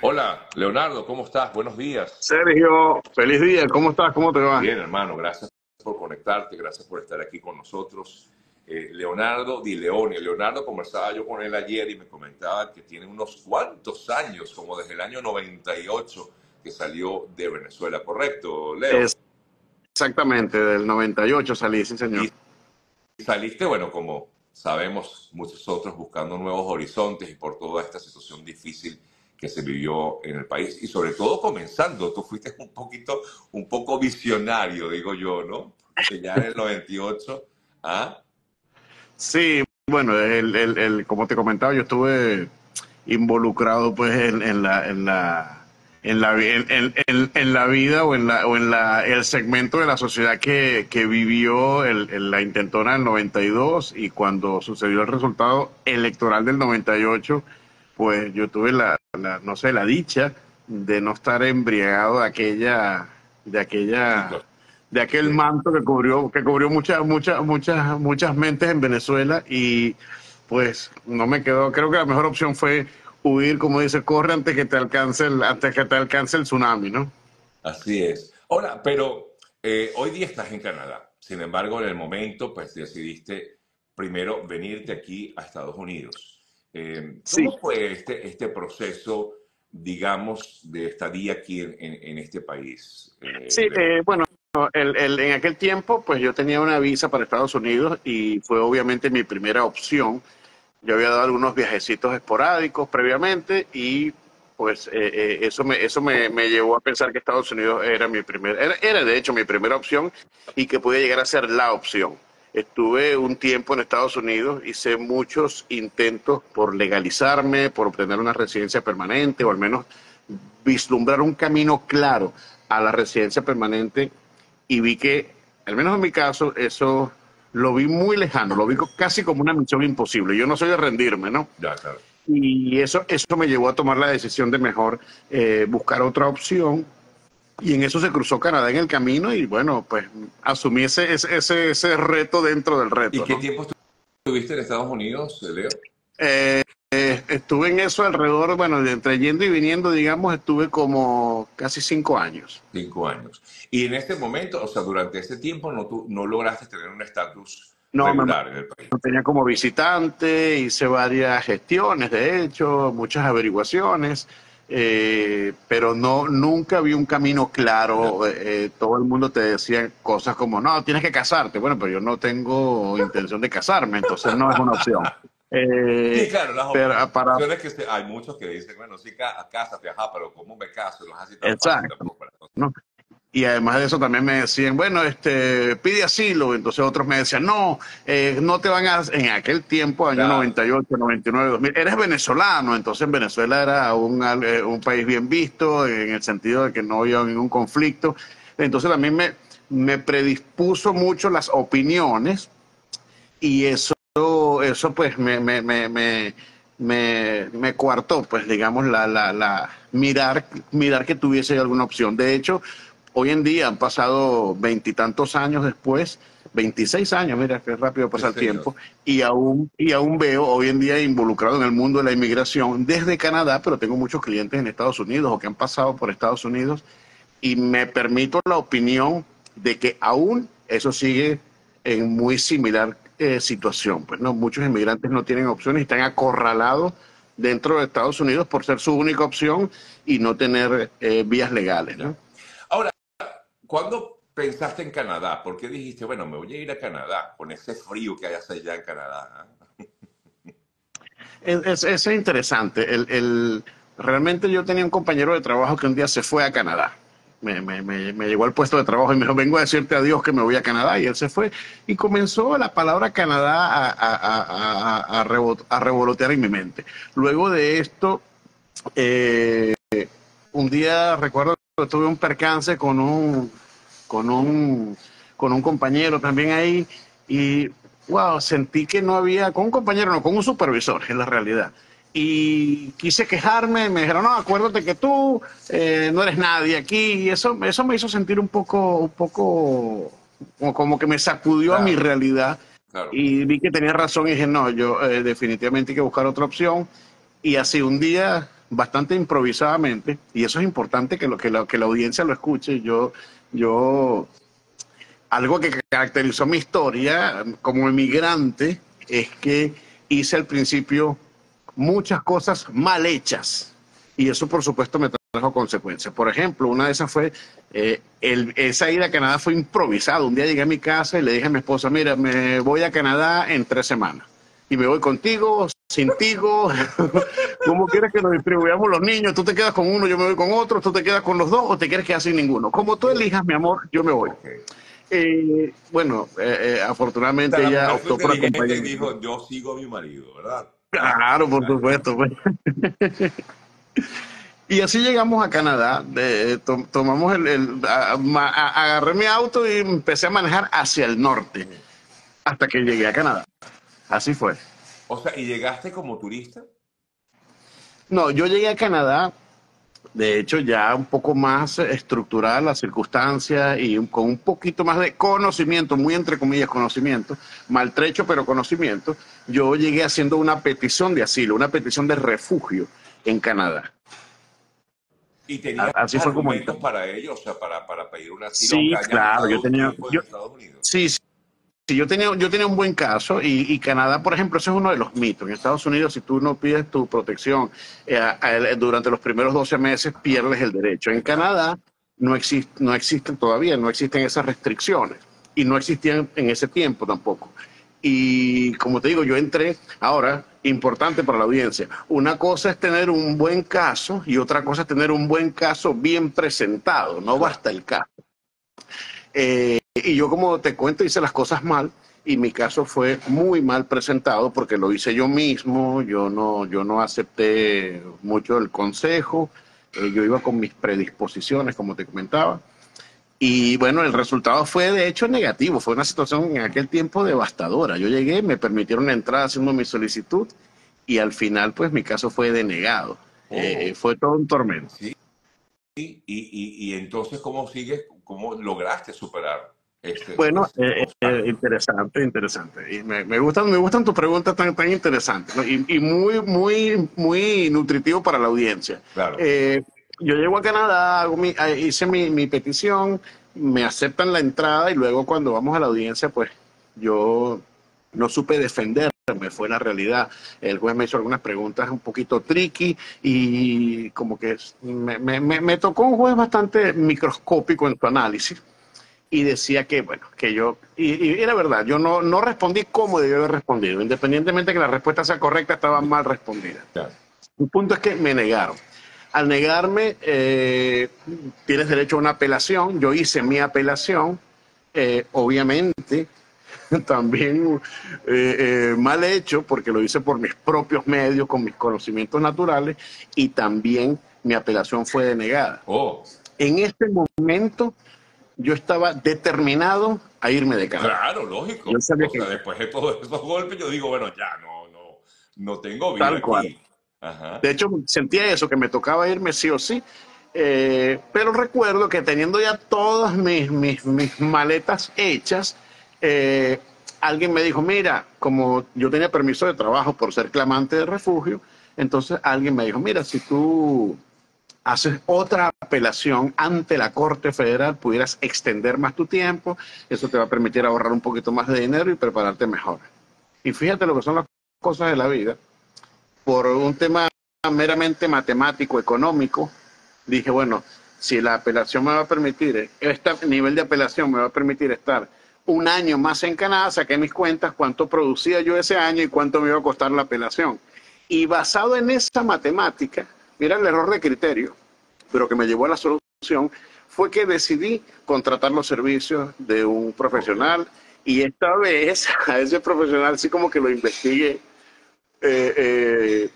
Hola, Leonardo, ¿cómo estás? Buenos días. Sergio, feliz día, ¿cómo estás? ¿Cómo te va? Bien, hermano, gracias por conectarte, gracias por estar aquí con nosotros. Eh, Leonardo Di Leone. Leonardo, conversaba yo con él ayer y me comentaba que tiene unos cuantos años, como desde el año 98, que salió de Venezuela, ¿correcto, Leo? exactamente, del 98 salí, sí, señor. Y saliste, bueno, como sabemos muchos otros, buscando nuevos horizontes y por toda esta situación difícil que se vivió en el país y sobre todo comenzando, tú fuiste un poquito, un poco visionario, digo yo, ¿no? Porque ya en el 98, ¿ah? Sí, bueno, el, el, el, como te comentaba, yo estuve involucrado pues en, en la, en la en la, en, en, la vida o en, la, o en la, el segmento de la sociedad que, que vivió el, la intentona del 92 y cuando sucedió el resultado electoral del 98, pues yo tuve la, la, no sé, la dicha de no estar embriagado de aquella, de aquella, de aquel manto que cubrió, que cubrió muchas, muchas, muchas, muchas mentes en Venezuela y pues no me quedó, creo que la mejor opción fue huir, como dice, corre antes que te alcance el, antes que te alcance el tsunami, ¿no? Así es. Ahora, pero eh, hoy día estás en Canadá. Sin embargo, en el momento, pues decidiste primero venirte aquí a Estados Unidos. Eh, ¿Cómo fue este, este proceso, digamos, de estadía aquí en, en, este país? Eh, sí, eh, bueno, el, el, en aquel tiempo, pues yo tenía una visa para Estados Unidos y fue obviamente mi primera opción. Yo había dado algunos viajecitos esporádicos previamente y pues eh, eh, eso, me, eso me, me, llevó a pensar que Estados Unidos era mi primer, era, era de hecho mi primera opción y que podía llegar a ser la opción. Estuve un tiempo en Estados Unidos, hice muchos intentos por legalizarme, por obtener una residencia permanente o al menos vislumbrar un camino claro a la residencia permanente y vi que, al menos en mi caso, eso lo vi muy lejano, lo vi casi como una misión imposible. Yo no soy de rendirme, ¿no? Ya, claro. Y eso, eso me llevó a tomar la decisión de mejor eh, buscar otra opción y en eso se cruzó Canadá en el camino y bueno, pues asumí ese, ese, ese reto dentro del reto. ¿Y qué tiempo estuviste en Estados Unidos, Leo? Eh, eh, estuve en eso alrededor, bueno, entre yendo y viniendo, digamos, estuve como casi cinco años. Cinco años. Y en este momento, o sea, durante ese tiempo no, tú, no lograste tener un estatus no, regular en el país. tenía como visitante, hice varias gestiones, de hecho, muchas averiguaciones eh, pero no nunca vi un camino claro. Eh, todo el mundo te decía cosas como, no, tienes que casarte. Bueno, pero yo no tengo intención de casarme, entonces no es una opción. Eh, sí, claro, las pero, para... que hay muchos que dicen, bueno, sí, cásate, ajá, pero ¿cómo me caso? Así tan Exacto. Fácil, no. Y además de eso también me decían, bueno, este, pide asilo. Entonces otros me decían, no, eh, no te van a... En aquel tiempo, año 98, 99, 2000, eres venezolano. Entonces Venezuela era un, eh, un país bien visto en el sentido de que no había ningún conflicto. Entonces también me, me predispuso mucho las opiniones y eso, eso pues me, me, me, me me, me coartó, pues digamos, la, la, la mirar, mirar que tuviese alguna opción. De hecho, hoy en día han pasado veintitantos años después, 26 años, mira qué rápido pasa el tiempo, y aún, y aún veo hoy en día involucrado en el mundo de la inmigración desde Canadá, pero tengo muchos clientes en Estados Unidos o que han pasado por Estados Unidos, y me permito la opinión de que aún eso sigue en muy similar eh, situación. Pues no, muchos inmigrantes no tienen opciones y están acorralados dentro de Estados Unidos por ser su única opción y no tener eh, vías legales. ¿no? Ahora, ¿Cuándo pensaste en Canadá? ¿Por qué dijiste, bueno, me voy a ir a Canadá con ese frío que hay allá en Canadá? Es, es, interesante. El, realmente yo tenía un compañero de trabajo que un día se fue a Canadá. Me, llegó al puesto de trabajo y me dijo, vengo a decirte adiós que me voy a Canadá. Y él se fue. Y comenzó la palabra Canadá a, revolotear en mi mente. Luego de esto, eh, un día recuerdo tuve un percance con un, con un, con un compañero también ahí y, wow, sentí que no había, con un compañero, no, con un supervisor, en la realidad. Y quise quejarme, me dijeron, no, acuérdate que tú eh, no eres nadie aquí. Y eso, eso me hizo sentir un poco, un poco, como, que me sacudió a mi realidad. Y vi que tenía razón y dije, no, yo eh, definitivamente hay que buscar otra opción. Y así un día bastante improvisadamente, y eso es importante que, lo, que, que la audiencia lo escuche. Yo, yo, algo que caracterizó mi historia como emigrante es que hice al principio muchas cosas mal hechas, y eso por supuesto me trajo consecuencias. Por ejemplo, una de esas fue, eh, el, esa ida a Canadá fue improvisada. Un día llegué a mi casa y le dije a mi esposa, mira, me voy a Canadá en tres semanas. Y me voy contigo, sin tigo, ¿cómo quieres que nos distribuyamos los niños? Tú te quedas con uno, yo me voy con otro, tú te quedas con los dos o te quieres quedar sin ninguno. Como tú elijas, mi amor, yo me voy. Eh, bueno, eh, eh afortunadamente ella optó por acompañarme. dijo, yo sigo a mi marido, ¿verdad? Claro, por supuesto. Pues. Y así llegamos a Canadá. tomamos el, agarré mi auto y empecé a manejar hacia el norte hasta que llegué a Canadá. Así fue. O sea, ¿y llegaste como turista? No, yo llegué a Canadá, de hecho, ya un poco más estructurada la circunstancia y con un poquito más de conocimiento, muy entre comillas conocimiento, maltrecho pero conocimiento. Yo llegué haciendo una petición de asilo, una petición de refugio en Canadá. ¿Y tenías Así fue como para ello, o sea, para, para pedir una Sí, claro, yo tenía... Yo, sí, sí. Yo tenía, yo tenía un buen caso y, Canadá, por ejemplo, ese es uno de los mitos. En Estados Unidos, si tú no pides tu protección eh, durante los primeros 12 meses, pierdes el derecho. En Canadá no, existe, no existen todavía, no existen esas restricciones y no existían en ese tiempo tampoco. Y como te digo, yo entré, ahora, importante para la audiencia, una cosa es tener un buen caso y otra cosa es tener un buen caso bien presentado, no basta el caso. Eh, y yo como te cuento, hice las cosas mal y mi caso fue muy mal presentado porque lo hice yo mismo, yo no, yo no acepté mucho del consejo, eh, yo iba con mis predisposiciones, como te comentaba. Y bueno, el resultado fue de hecho negativo, fue una situación en aquel tiempo devastadora. Yo llegué, me permitieron una entrada haciendo mi solicitud y al final pues mi caso fue denegado. Oh. Eh, fue todo un tormento. Sí. Y, y, y, entonces, ¿cómo sigues? ¿Cómo lograste superar este? Bueno, este eh, eh, interesante, interesante. Y me, me, gustan, me gustan tus preguntas tan, tan interesantes y, y, muy, muy, muy nutritivo para la audiencia. Claro yo llego a Canadá, hago mi, eh, hice mi, mi, petición, me aceptan la entrada y luego cuando vamos a la audiencia, pues yo no supe defenderme, fue la realidad. El juez me hizo algunas preguntas un poquito tricky y como que me, me, me tocó un juez bastante microscópico en su análisis y decía que, bueno, que yo, y, y, era verdad, yo no, no respondí como debía haber respondido, independientemente de que la respuesta sea correcta, estaba mal respondida. Claro. Un punto es que me negaron. Al negarme, eh, tienes derecho a una apelación. Yo hice mi apelación. Eh, obviamente, también eh, mal hecho, porque lo hice por mis propios medios, con mis conocimientos naturales, y también mi apelación fue denegada. Oh. En este momento, yo estaba determinado a irme de Canadá. Claro, lógico. o sea, después de todos esos golpes, yo digo, bueno, ya no, no, no tengo vida Tal aquí. De hecho, sentía eso, que me tocaba irme sí o sí. Eh, pero recuerdo que teniendo ya todas mis, mis, maletas hechas, eh, alguien me dijo, mira, como yo tenía permiso de trabajo por ser clamante de refugio, entonces alguien me dijo, mira, si tú haces otra apelación ante la Corte Federal, pudieras extender más tu tiempo, eso te va a permitir ahorrar un poquito más de dinero y prepararte mejor. Y fíjate lo que son las cosas de la vida por un tema meramente matemático, económico, dije, bueno, si la apelación me va a permitir, este nivel de apelación me va a permitir estar un año más en Canadá, saqué mis cuentas, cuánto producía yo ese año y cuánto me iba a costar la apelación. Y basado en esa matemática, mira el error de criterio, pero que me llevó a la solución, fue que decidí contratar los servicios de un profesional y esta vez a ese profesional sí como que lo investigué eh, eh,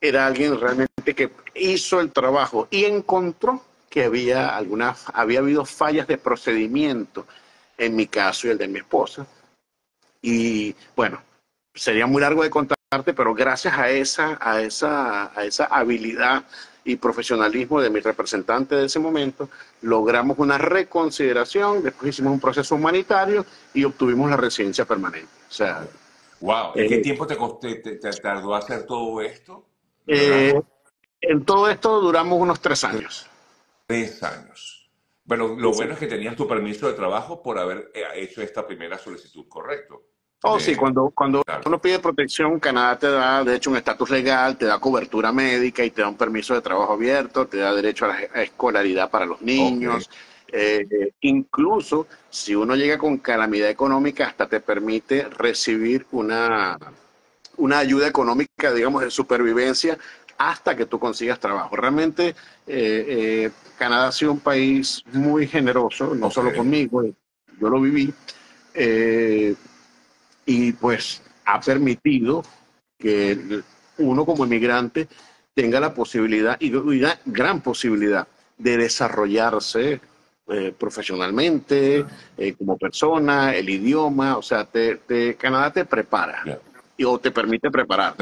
era alguien realmente que hizo el trabajo y encontró que había algunas, había habido fallas de procedimiento en mi caso y el de mi esposa. Y bueno, sería muy largo de contarte, pero gracias a esa, a esa, a esa habilidad y profesionalismo de mi representante de ese momento, logramos una reconsideración, después hicimos un proceso humanitario y obtuvimos la residencia permanente. O sea, Wow. ¿Y qué eh, tiempo te, te, tardó hacer todo esto? Eh, En todo esto duramos unos tres años. Tres años. Bueno, lo bueno es que tenías tu permiso de trabajo por haber eh, hecho esta primera solicitud, ¿correcto? Oh, sí, cuando, cuando uno pide protección, Canadá te da, de hecho, un estatus legal, te da cobertura médica y te da un permiso de trabajo abierto, te da derecho a la escolaridad para los niños. Eh, incluso si uno llega con calamidad económica, hasta te permite recibir una, una ayuda económica, digamos, de supervivencia hasta que tú consigas trabajo. Realmente eh, eh, Canadá ha sido un país muy generoso, no solo conmigo, yo lo viví y pues ha permitido que uno como inmigrante tenga la posibilidad y una gran posibilidad de desarrollarse eh, profesionalmente, eh, como persona, el idioma, o sea, te, Canadá te prepara y, o te permite preparar.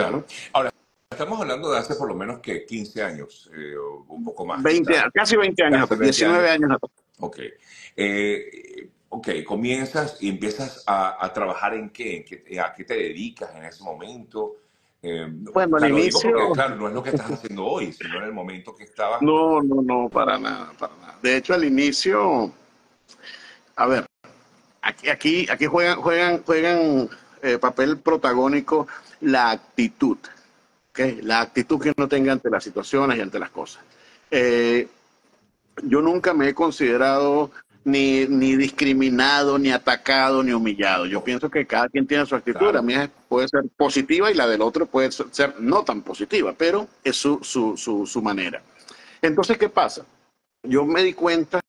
Ahora, estamos hablando de hace por lo menos que 15 años, eh, o un poco más. 20, casi 20 años, 19 años. años. Ok. Ok, comienzas y empiezas a, trabajar en qué? ¿A qué te dedicas en ese momento? Eh, bueno, al inicio... claro, no es lo que estás haciendo hoy, sino en el momento que estabas... No, no, no, para nada, para nada. De hecho, al inicio, a ver, aquí, aquí, aquí juegan, juegan, juegan eh, papel protagónico la actitud, ¿okay? La actitud que uno tenga ante las situaciones y ante las cosas. Eh, yo nunca me he considerado ni, ni discriminado, ni atacado, ni humillado. Yo pienso que cada quien tiene su actitud. La mía puede ser positiva y la del otro puede ser no tan positiva, pero es su, su, su, su manera. Entonces, ¿qué pasa? Yo me di cuenta,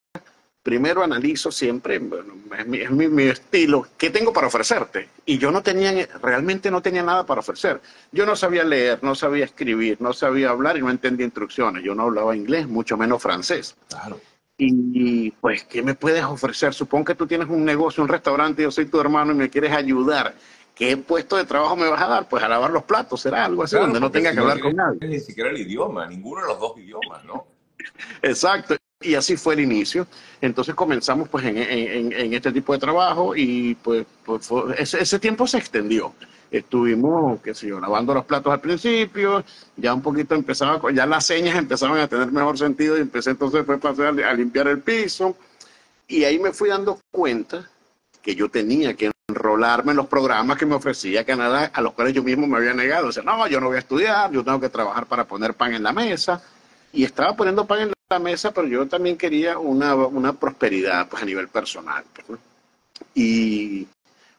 primero analizo siempre, bueno, es, mi, mi, estilo, ¿qué tengo para ofrecerte? Y yo no tenía, realmente no tenía nada para ofrecer. Yo no sabía leer, no sabía escribir, no sabía hablar y no entendía instrucciones. Yo no hablaba inglés, mucho menos francés. Claro. Y pues, ¿qué me puedes ofrecer? Supongo que tú tienes un negocio, un restaurante, yo soy tu hermano y me quieres ayudar. ¿Qué puesto de trabajo me vas a dar? Pues a lavar los platos, será algo así, donde no tenga que hablar con nadie. Ni siquiera el idioma, ninguno de los dos idiomas, ¿no? Exacto. Y así fue el inicio. Entonces comenzamos pues en, en, este tipo de trabajo y pues, pues ese, ese tiempo se extendió estuvimos, qué sé yo, lavando los platos al principio, ya un poquito empezaba, ya las señas empezaban a tener mejor sentido y empecé entonces fue pasar a limpiar el piso y ahí me fui dando cuenta que yo tenía que enrolarme en los programas que me ofrecía Canadá, a los cuales yo mismo me había negado. O sea, no, yo no voy a estudiar, yo tengo que trabajar para poner pan en la mesa. Y estaba poniendo pan en la mesa, pero yo también quería una, una prosperidad pues, a nivel personal. Pues, y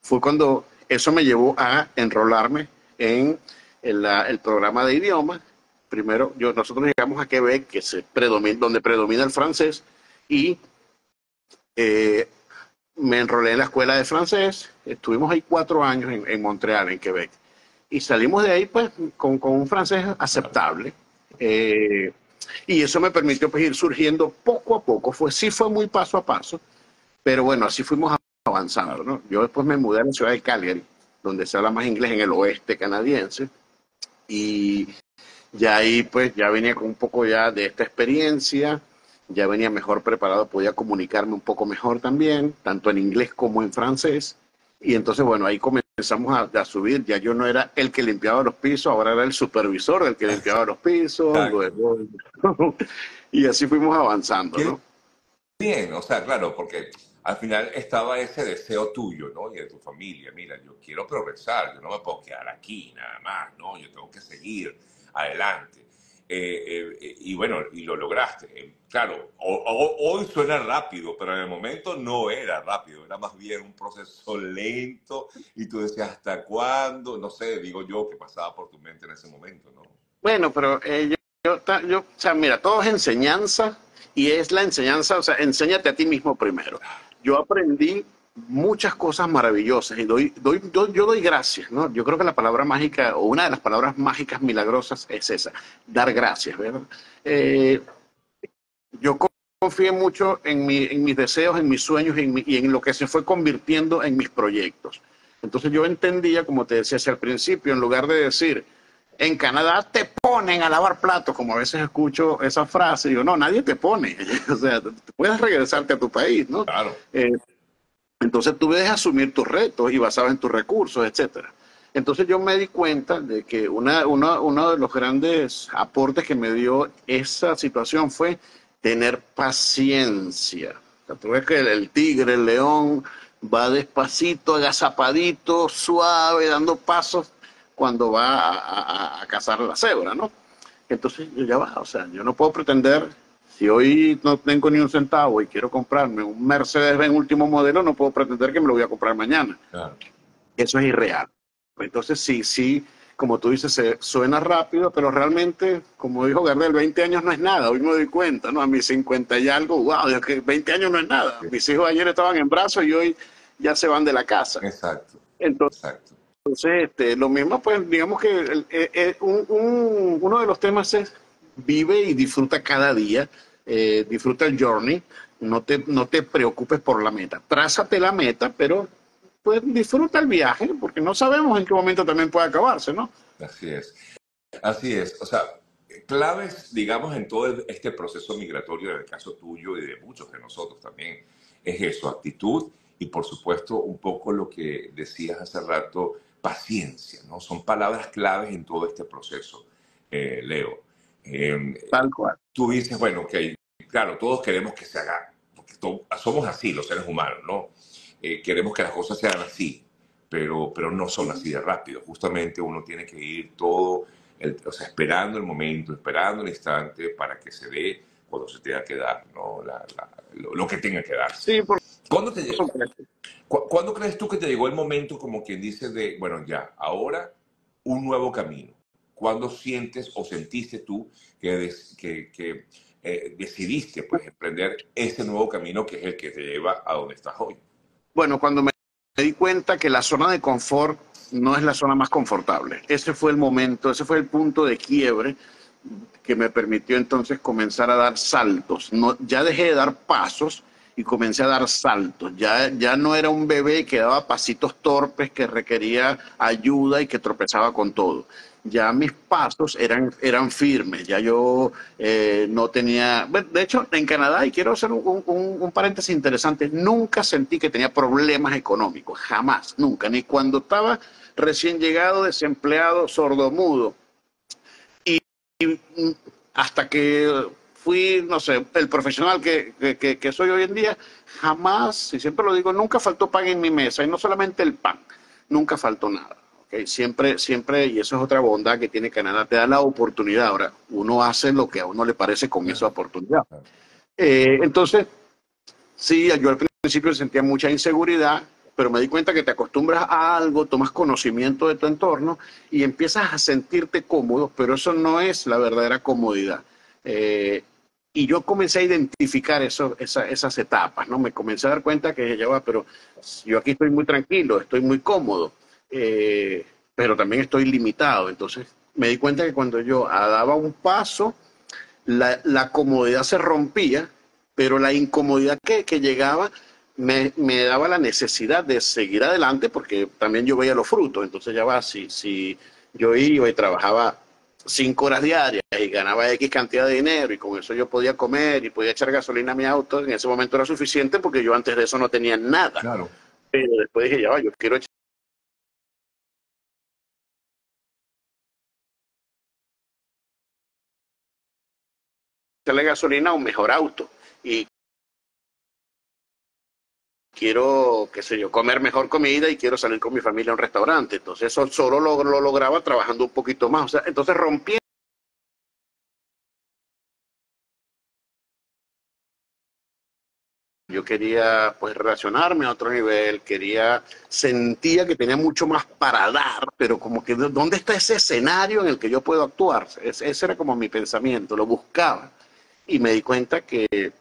fue cuando eso me llevó a enrolarme en el, programa de idiomas. Primero, yo, nosotros llegamos a Quebec, que se predomina, donde predomina el francés, y eh, me enrolé en la escuela de francés. Estuvimos ahí cuatro años en, Montreal, en Quebec. Y salimos de ahí, pues, con, un francés aceptable. Eh, y eso me permitió pues, ir surgiendo poco a poco. Fue, sí fue muy paso a paso, pero bueno, así fuimos avanzando, ¿no? Yo después me mudé a la ciudad de Calgary, donde se habla más inglés en el oeste canadiense, y ya ahí pues ya venía con un poco ya de esta experiencia, ya venía mejor preparado, podía comunicarme un poco mejor también, tanto en inglés como en francés, y entonces bueno, ahí comenzamos a, subir, ya yo no era el que limpiaba los pisos, ahora era el supervisor del que limpiaba los pisos, y así fuimos avanzando, ¿no? Bien, o sea, claro, porque al final estaba ese deseo tuyo, ¿no? Y de tu familia, mira, yo quiero progresar, yo no me puedo quedar aquí nada más, ¿no? Yo tengo que seguir adelante. Eh, eh, y bueno, y lo lograste. Claro, hoy suena rápido, pero en el momento no era rápido, era más bien un proceso lento y tú decías, ¿hasta cuándo? No sé, digo yo, que pasaba por tu mente en ese momento, ¿no? Bueno, pero eh, yo, yo, o sea, mira, todo es enseñanza y es la enseñanza, o sea, enséñate a ti mismo primero yo aprendí muchas cosas maravillosas y doy, doy, yo, doy gracias, ¿no? Yo creo que la palabra mágica, o una de las palabras mágicas milagrosas es esa, dar gracias, ¿verdad? Eh, yo confié mucho en, mi, en, mis deseos, en mis sueños y en, lo que se fue convirtiendo en mis proyectos. Entonces yo entendía, como te decía hacia el principio, en lugar de decir, en Canadá te ponen a lavar platos, como a veces escucho esa frase, digo, no, nadie te pone, o sea, puedes regresarte a tu país, ¿no? Claro. Eh, entonces tú debes asumir tus retos y basado en tus recursos, etcétera. Entonces yo me di cuenta de que una, uno de los grandes aportes que me dio esa situación fue tener paciencia. tú ves que el, tigre, el león, va despacito, agazapadito, suave, dando pasos cuando va a, a cazar la cebra, ¿no? Entonces yo ya va, o sea, yo no puedo pretender si hoy no tengo ni un centavo y quiero comprarme un Mercedes-Benz último modelo, no puedo pretender que me lo voy a comprar mañana. Eso es irreal. Entonces, sí, sí, como tú dices, se suena rápido, pero realmente, como dijo Gardel, 20 años no es nada. Hoy me doy cuenta, ¿no? A mis 50 y algo, wow, que 20 años no es nada. Mis hijos ayer estaban en brazos y hoy ya se van de la casa. Exacto. Entonces, entonces este, lo mismo, pues, digamos que eh, eh, uno de los temas es vive y disfruta cada día eh, disfruta el journey, no te, no te preocupes por la meta. Trázate la meta, pero pues disfruta el viaje, porque no sabemos en qué momento también puede acabarse, ¿no? Así es. Así es. O sea, claves, digamos, en todo este proceso migratorio, en el caso tuyo y de muchos de nosotros también, es eso, actitud y por supuesto un poco lo que decías hace rato, paciencia, ¿no? Son palabras claves en todo este proceso, eh, Leo. Eh, Tal cual. Tú dices, bueno, que claro, todos queremos que se haga, porque somos así los seres humanos, ¿no? Eh, queremos que las cosas sean así, pero, pero no son así de rápido. Justamente uno tiene que ir todo, o sea, esperando el momento, esperando el instante para que se dé cuando se tenga que dar, ¿no? lo, que tenga que dar. Sí, porque... ¿Cuándo, te llegó, ¿Cuándo crees tú que te llegó el momento, como quien dice, de, bueno, ya, ahora un nuevo camino? ¿Cuándo sientes o sentiste tú que, que, que eh, decidiste pues emprender ese nuevo camino que es el que te lleva a donde estás hoy? Bueno, cuando me di cuenta que la zona de confort no es la zona más confortable. Ese fue el momento, ese fue el punto de quiebre que me permitió entonces comenzar a dar saltos. No, ya dejé de dar pasos y comencé a dar saltos. Ya, ya no era un bebé que daba pasitos torpes, que requería ayuda y que tropezaba con todo ya mis pasos eran, eran firmes, ya yo eh, no tenía, de hecho en Canadá, y quiero hacer un, un, paréntesis interesante, nunca sentí que tenía problemas económicos, jamás, nunca, ni cuando estaba recién llegado, desempleado, sordomudo. Y, y hasta que fui, no sé, el profesional que, que, que soy hoy en día, jamás, y siempre lo digo, nunca faltó pan en mi mesa, y no solamente el pan, nunca faltó nada. Siempre, siempre, y eso es otra bondad que tiene Canadá, te da la oportunidad. Ahora, uno hace lo que a uno le parece con esa oportunidad. Eh, entonces, sí, yo al principio sentía mucha inseguridad, pero me di cuenta que te acostumbras a algo, tomas conocimiento de tu entorno y empiezas a sentirte cómodo, pero eso no es la verdadera comodidad. Eh, y yo comencé a identificar eso, esas etapas, ¿no? Me comencé a dar cuenta que ya va, pero yo aquí estoy muy tranquilo, estoy muy cómodo. Eh, pero también estoy limitado. Entonces me di cuenta que cuando yo daba un paso, la, comodidad se rompía, pero la incomodidad que, llegaba me, daba la necesidad de seguir adelante porque también yo veía los frutos. Entonces ya va, si, si yo iba y trabajaba cinco horas diarias y ganaba X cantidad de dinero y con eso yo podía comer y podía echar gasolina a mi auto, en ese momento era suficiente porque yo antes de eso no tenía nada. Claro. Pero después dije, ya va, yo quiero echar la gasolina a un mejor auto. Y quiero, qué sé yo, comer mejor comida y quiero salir con mi familia a un restaurante. Entonces eso solo lo, lo lograba trabajando un poquito más. O sea, entonces rompí yo quería pues relacionarme a otro nivel, quería, sentía que tenía mucho más para dar, pero como que ¿dónde está ese escenario en el que yo puedo actuar? ese era como mi pensamiento, lo buscaba y me di cuenta que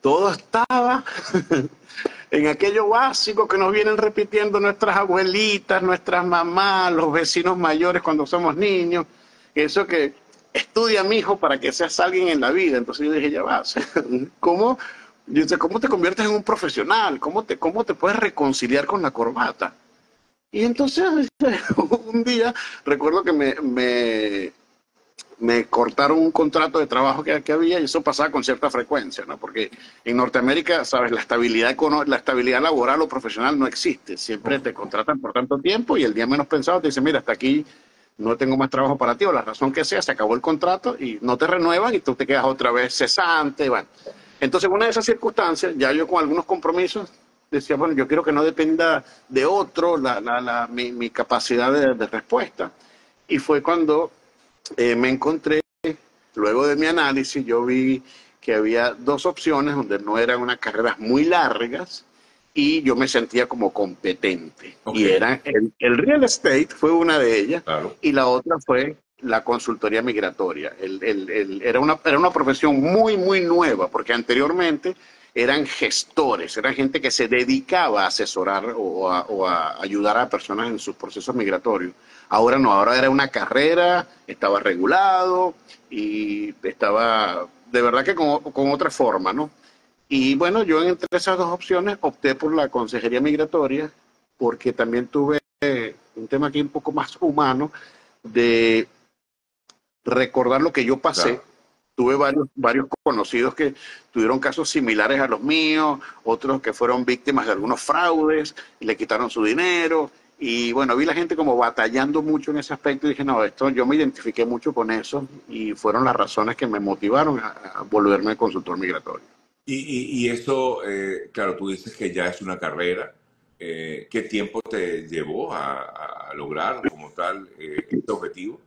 todo estaba en aquello básico que nos vienen repitiendo nuestras abuelitas, nuestras mamás, los vecinos mayores cuando somos niños, eso que estudia mi hijo para que seas alguien en la vida. Entonces yo dije, ya va, ¿cómo, ¿cómo te conviertes en un profesional? ¿Cómo te, ¿Cómo te puedes reconciliar con la corbata? Y entonces un día recuerdo que me cortaron un contrato de trabajo que, que, había y eso pasaba con cierta frecuencia, ¿no? Porque en Norteamérica, sabes, la estabilidad, la estabilidad laboral o profesional no existe. Siempre te contratan por tanto tiempo y el día menos pensado te dicen, mira, hasta aquí no tengo más trabajo para ti o la razón que sea, se acabó el contrato y no te renuevan y tú te quedas otra vez cesante. Bueno. Entonces, en una de esas circunstancias, ya yo con algunos compromisos decía, bueno, yo quiero que no dependa de otro la, la, la, mi, mi, capacidad de, de respuesta. Y fue cuando eh, me encontré, luego de mi análisis, yo vi que había dos opciones donde no eran unas carreras muy largas y yo me sentía como competente. Okay. Y era el, el, real estate fue una de ellas claro. y la otra fue la consultoría migratoria. El, el, era, una, era una profesión muy, muy nueva, porque anteriormente eran gestores, eran gente que se dedicaba a asesorar o a, o a, ayudar a personas en sus procesos migratorios. Ahora no, ahora era una carrera, estaba regulado y estaba de verdad que con, con otra forma, ¿no? Y bueno, yo entre esas dos opciones opté por la consejería migratoria porque también tuve un tema aquí un poco más humano de recordar lo que yo pasé. Claro. Tuve varios, varios conocidos que tuvieron casos similares a los míos, otros que fueron víctimas de algunos fraudes y le quitaron su dinero. Y bueno, vi la gente como batallando mucho en ese aspecto y dije, no, esto yo me identifiqué mucho con eso y fueron las razones que me motivaron a, a volverme consultor migratorio. Y, y, y eso, eh, claro, tú dices que ya es una carrera. Eh, ¿Qué tiempo te llevó a, a lograr como tal eh, este objetivo?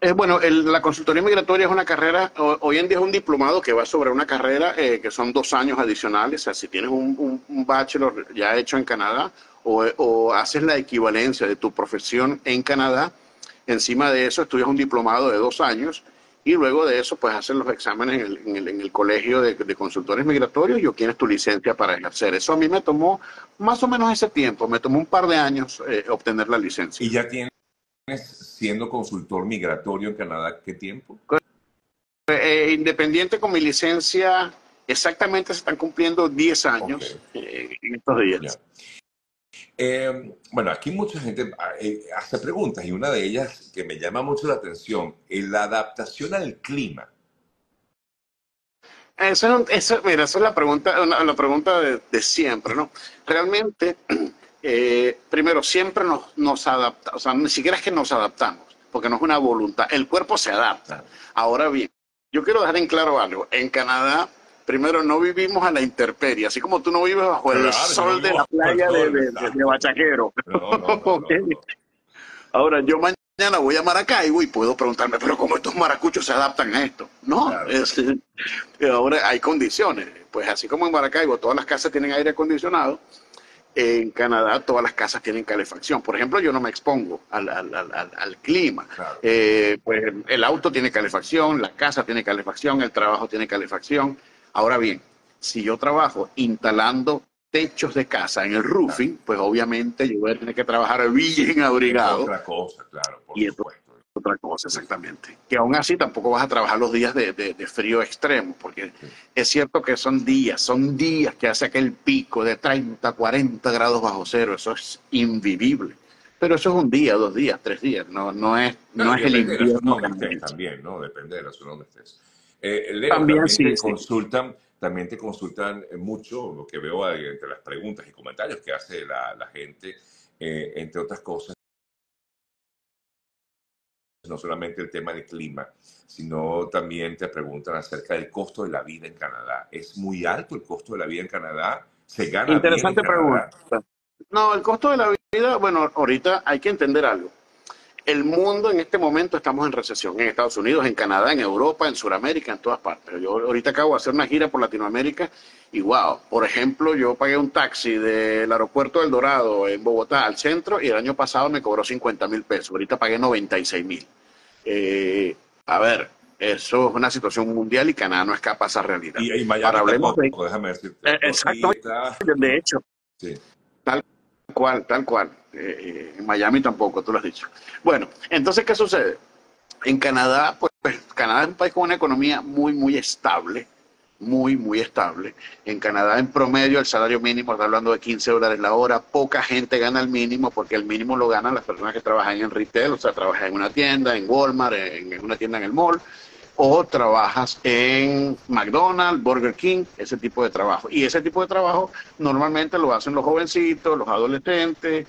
Eh, bueno, el, la consultoría migratoria es una carrera, hoy en día es un diplomado que va sobre una carrera eh, que son dos años adicionales. O sea, si tienes un, un, un bachelor ya hecho en Canadá o, o, haces la equivalencia de tu profesión en Canadá, encima de eso estudias un diplomado de dos años y luego de eso pues haces los exámenes en el, en el, en el colegio de, de, consultores migratorios y obtienes tu licencia para ejercer. Eso a mí me tomó más o menos ese tiempo, me tomó un par de años eh, obtener la licencia. ¿Y ya tienes siendo consultor migratorio en Canadá qué tiempo? Eh, independiente con mi licencia, exactamente se están cumpliendo 10 años okay. eh, en estos días. Eh, bueno, aquí mucha gente eh, hace preguntas y una de ellas que me llama mucho la atención es la adaptación al clima. Eso, eso, mira, esa es la pregunta, la pregunta de, de siempre, ¿no? Realmente eh, primero, siempre nos, nos adaptamos, o sea, ni siquiera es que nos adaptamos, porque no es una voluntad, el cuerpo se adapta. Ahora bien, yo quiero dejar en claro algo, en Canadá, primero, no vivimos a la intemperie, así como tú no vives bajo claro, el sol de la playa de, de, de, de, Bachaquero. No, no, okay. Ahora, yo mañana voy a Maracaibo y puedo preguntarme, pero ¿cómo estos maracuchos se adaptan a esto? No, claro. es, ahora hay condiciones. Pues así como en Maracaibo todas las casas tienen aire acondicionado, en Canadá todas las casas tienen calefacción. Por ejemplo, yo no me expongo al, al, al, al clima. Claro. Eh, pues el auto tiene calefacción, la casa tiene calefacción, el trabajo tiene calefacción. Ahora bien, si yo trabajo instalando techos de casa en el roofing, claro. pues obviamente yo voy a tener que trabajar bien abrigado. Es otra cosa, claro, por y supuesto otra cosa, exactamente. Que aún así tampoco vas a trabajar los días de, de, de frío extremo, porque sí. es cierto que son días, son días que hace aquel pico de 30, 40 grados bajo cero, eso es invivible. Pero eso es un día, dos días, tres días, no, no es, no, no es el invierno. Estés, también, ¿no? Depende de la zona donde estés. Eh, también, también sí, te sí. consultan, también te consultan mucho, lo que veo entre las preguntas y comentarios que hace la, la gente, eh, entre otras cosas, no solamente el tema del clima, sino también te preguntan acerca del costo de la vida en Canadá. ¿Es muy alto el costo de la vida en Canadá? ¿Se gana Interesante bien en pregunta. No, el costo de la vida, bueno, ahorita hay que entender algo. El mundo en este momento estamos en recesión, en Estados Unidos, en Canadá, en Europa, en Sudamérica, en todas partes. Yo ahorita acabo de hacer una gira por Latinoamérica y wow, por ejemplo, yo pagué un taxi del aeropuerto del Dorado en Bogotá al centro y el año pasado me cobró 50 mil pesos, ahorita pagué 96 mil. Eh, a ver, eso es una situación mundial y Canadá no escapa a esa realidad. Y, y Miami Ahora hablemos de... déjame decirte. Eh, exactamente, de hecho. Sí. Tal cual, tal cual. Eh, en Miami tampoco, tú lo has dicho. Bueno, entonces, ¿qué sucede? En Canadá, pues, Canadá es un país con una economía muy, muy estable, muy, muy estable. En Canadá, en promedio, el salario mínimo está hablando de 15 dólares la hora. Poca gente gana el mínimo porque el mínimo lo ganan las personas que trabajan en retail, o sea, trabajan en una tienda, en Walmart, en una tienda en el mall, o trabajas en McDonald's, Burger King, ese tipo de trabajo. Y ese tipo de trabajo normalmente lo hacen los jovencitos, los adolescentes,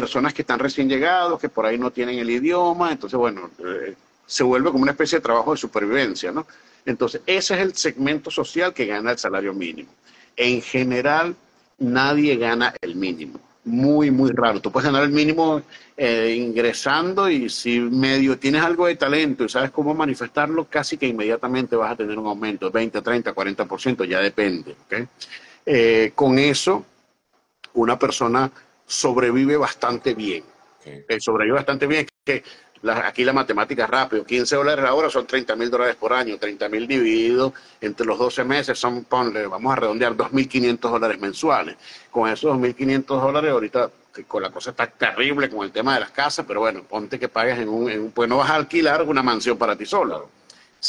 personas que están recién llegados, que por ahí no tienen el idioma. Entonces, bueno, eh, se vuelve como una especie de trabajo de supervivencia, ¿no? Entonces, ese es el segmento social que gana el salario mínimo. En general, nadie gana el mínimo. Muy, muy raro. Tú puedes ganar el mínimo eh, ingresando y si medio tienes algo de talento y sabes cómo manifestarlo, casi que inmediatamente vas a tener un aumento, 20, 30, 40%, ya depende. Eh, con eso, una persona sobrevive bastante bien. Eh, sobrevive bastante bien. Que aquí la matemática es rápido, 15 dólares la hora son 30 mil dólares por año, 30 mil divididos entre los 12 meses son, ponle, vamos a redondear, 2.500 dólares mensuales. Con esos 2.500 dólares ahorita con la cosa está terrible con el tema de las casas, pero bueno, ponte que pagues en un, pues no vas a alquilar una mansión para ti solo.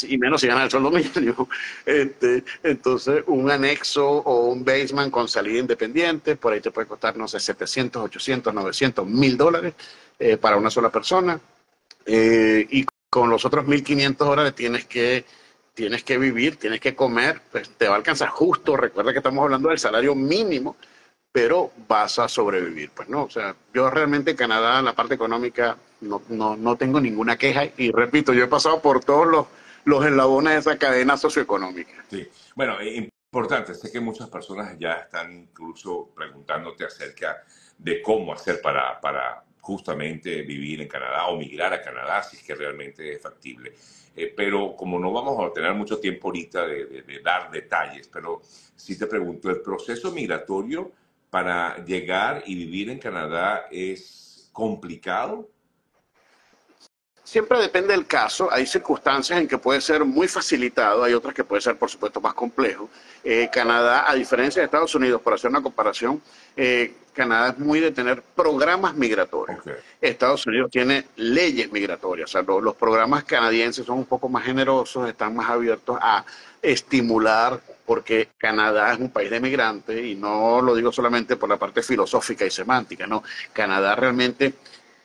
Y menos si ganas el sueldo mínimo. Este, entonces, un anexo o un basement con salida independiente, por ahí te puede costar, no sé, 700, 800, 900, 1000 dólares eh, para una sola persona eh, y con los otros 1.500 dólares tienes que, tienes que vivir, tienes que comer, pues te va a alcanzar justo. Recuerda que estamos hablando del salario mínimo, pero vas a sobrevivir. Pues no, o sea, yo realmente en Canadá, en la parte económica, no, no, no tengo ninguna queja. Y repito, yo he pasado por todos los, los eslabones de esa cadena socioeconómica. Sí, bueno, importante, sé que muchas personas ya están incluso preguntándote acerca de cómo hacer para, para justamente vivir en Canadá o migrar a Canadá si es que realmente es factible. Eh, pero como no vamos a tener mucho tiempo ahorita de, dar detalles, pero si te pregunto, ¿el proceso migratorio para llegar y vivir en Canadá es complicado? Siempre depende del caso. Hay circunstancias en que puede ser muy facilitado, hay otras que puede ser, por supuesto, más complejo. Eh, Canadá, a diferencia de Estados Unidos, por hacer una comparación, eh, Canadá es muy de tener programas migratorios. Estados Unidos tiene leyes migratorias. O sea, los, programas canadienses son un poco más generosos, están más abiertos a estimular, porque Canadá es un país de migrantes y no lo digo solamente por la parte filosófica y semántica, no. Canadá realmente,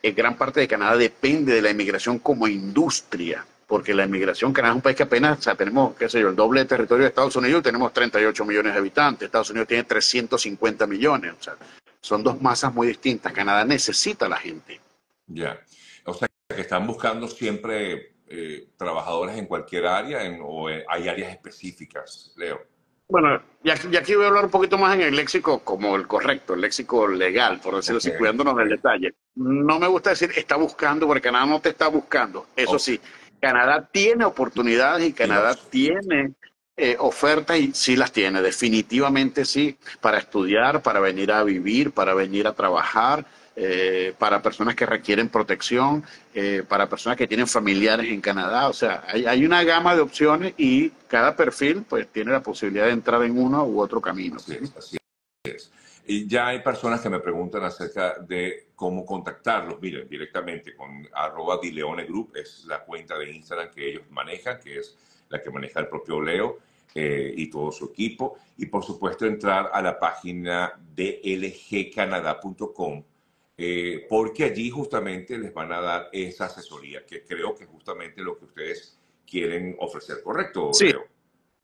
en gran parte de Canadá depende de la inmigración como industria porque la inmigración, Canadá es un país que apenas, o sea, tenemos, qué sé yo, el doble de territorio de Estados Unidos tenemos 38 millones de habitantes, Estados Unidos tiene 350 millones, o sea, son dos masas muy distintas. Canadá necesita a la gente. Ya. O sea, que están buscando siempre eh, trabajadores en cualquier área o hay áreas específicas, Leo. Bueno, y aquí, voy a hablar un poquito más en el léxico como el correcto, el léxico legal, por decirlo así, cuidándonos del detalle. No me gusta decir está buscando, porque Canadá no te está buscando. Eso sí, Canadá tiene oportunidades y Canadá tiene eh, ofertas y sí las tiene, definitivamente sí, para estudiar, para venir a vivir, para venir a trabajar, eh, para personas que requieren protección, eh, para personas que tienen familiares en Canadá. O sea, hay, una gama de opciones y cada perfil pues tiene la posibilidad de entrar en uno u otro camino. Así es, Y ya hay personas que me preguntan acerca de cómo contactarlos. Miren, directamente con arroba Dileone Group, es la cuenta de Instagram que ellos manejan, que es la que maneja el propio Leo eh, y todo su equipo. Y por supuesto entrar a la página de lgcanadá.com, eh, porque allí justamente les van a dar esa asesoría, que creo que es justamente lo que ustedes quieren ofrecer, ¿correcto? Sí.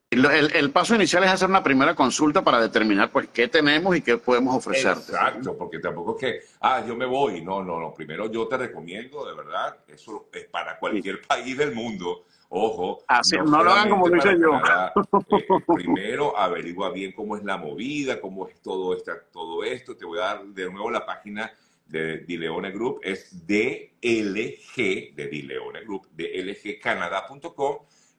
El, el, paso inicial es hacer una primera consulta para determinar pues qué tenemos y qué podemos ofrecer. Exacto, porque tampoco es que, ah, yo me voy. No, no, no. Primero yo te recomiendo, de verdad, eso es para cualquier país del mundo Ojo. Así, no, lo hagan como lo hice yo. Eh, primero averigua bien cómo es la movida, cómo es todo, esta, todo esto. Te voy a dar de nuevo la página de Dileone Group. Es DLG, de Dileone Group, dlgcanadá.com.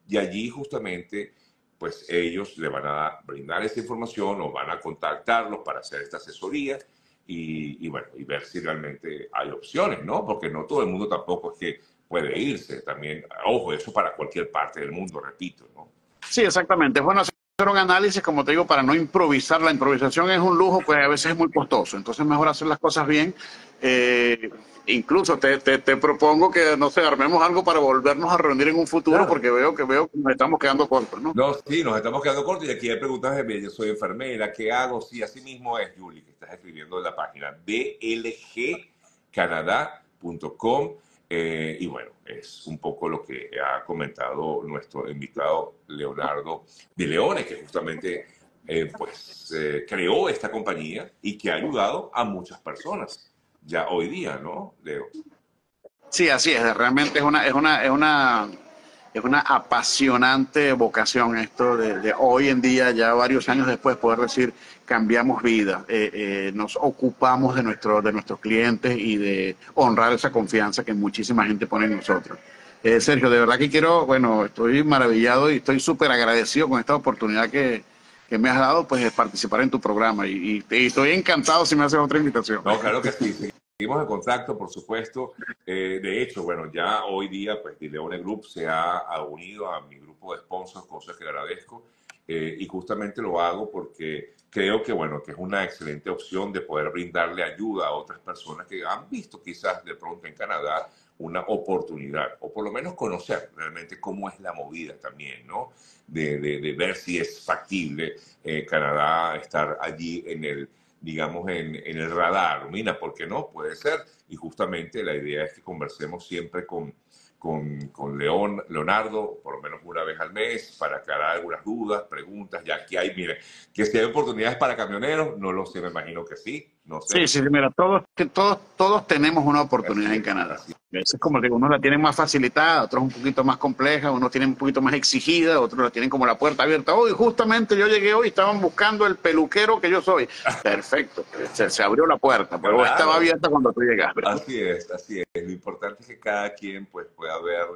Y allí justamente, pues ellos le van a brindar esta información o van a contactarlos para hacer esta asesoría. Y, y bueno, y ver si realmente hay opciones, ¿no? Porque no todo el mundo tampoco es que puede irse también. Ojo, eso para cualquier parte del mundo, repito, ¿no? Sí, exactamente. Bueno un análisis, como te digo, para no improvisar. La improvisación es un lujo, pues a veces es muy costoso. Entonces, mejor hacer las cosas bien. Eh, incluso te, te, propongo que, no sé, armemos algo para volvernos a reunir en un futuro, porque veo que veo que nos estamos quedando cortos, ¿no? No, sí, nos estamos quedando cortos y aquí hay preguntas de yo soy enfermera, ¿qué hago? Sí, así mismo es, Julie, que estás escribiendo en la página blgcanadá.com eh, y bueno, es un poco lo que ha comentado nuestro invitado Leonardo de Leone, que justamente eh, pues, eh, creó esta compañía y que ha ayudado a muchas personas ya hoy día, ¿no, Leo? Sí, así es. Realmente es una, es una, es una, es una apasionante vocación esto de, hoy en día, ya varios años después, poder decir cambiamos vida, eh, eh, nos ocupamos de, nuestro, de nuestros clientes y de honrar esa confianza que muchísima gente pone en nosotros. Eh, Sergio, de verdad que quiero, bueno, estoy maravillado y estoy súper agradecido con esta oportunidad que, me has dado, pues, de participar en tu programa. Y, estoy encantado si me haces otra invitación. No, claro que sí. Seguimos en contacto, por supuesto. de hecho, bueno, ya hoy día, pues, Leone Group se ha, unido a mi grupo de sponsors, cosas que agradezco. Y justamente lo hago porque creo que, bueno, que es una excelente opción de poder brindarle ayuda a otras personas que han visto quizás de pronto en Canadá una oportunidad, o por lo menos conocer realmente cómo es la movida también, ¿no? De, de, ver si es factible eh, Canadá estar allí en el, digamos, en, en el radar. Mira, ¿por qué no? Puede ser. Y justamente la idea es que conversemos siempre con, con, con León, Leonardo, por lo menos una vez al mes, para aclarar algunas dudas, preguntas. Ya aquí hay, mire, que si hay oportunidades para camioneros, no lo sé, me imagino que sí. No sé. Sí, sí, mira, todos, todos, todos tenemos una oportunidad en Canadá. Es como digo, unos la tienen más facilitada, otros un poquito más compleja, unos tienen un poquito más exigida, otros la tienen como la puerta abierta. Hoy, justamente yo llegué hoy, estaban buscando el peluquero que yo soy. Perfecto, se, abrió la puerta, pero estaba abierta cuando tú llegaste. Así es, así es. Lo importante es que cada quien pues, pueda ver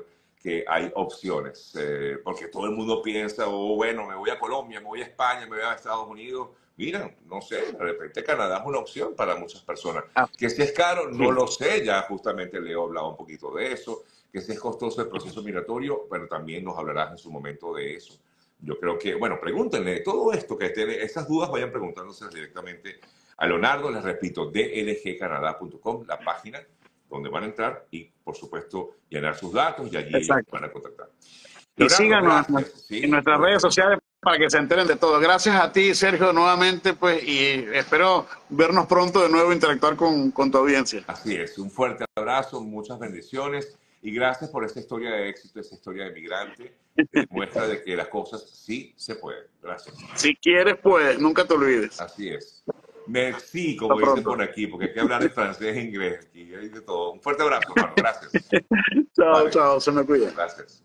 que hay opciones, eh, porque todo el mundo piensa, oh, bueno, me voy a Colombia, me voy a España, me voy a Estados Unidos mira, no sé, de repente Canadá es una opción para muchas personas. Ah. Que si es caro, no lo sé, ya justamente Leo hablaba un poquito de eso. Que si es costoso el proceso migratorio, pero también nos hablarás en su momento de eso. Yo creo que, bueno, pregúntenle todo esto, que tiene, esas dudas vayan preguntándose directamente a Leonardo, les repito, dlgcanadá.com, la página donde van a entrar y, por supuesto, llenar sus datos y allí van a contactar. y síganos en nuestras redes sociales para que se enteren de todo. Gracias a ti, Sergio, nuevamente, pues, y espero vernos pronto de nuevo, interactuar con, con tu audiencia. Así es, un fuerte abrazo, muchas bendiciones y gracias por esta historia de éxito, esta historia de migrante, que muestra de que las cosas sí se pueden. Gracias. Si quieres, pues, nunca te olvides. Así es. Merci, como dicen por aquí, porque hay que hablar en francés e inglés aquí, hay de todo. Un fuerte abrazo, hermano. Gracias. chao, chao, se me cuida. Gracias.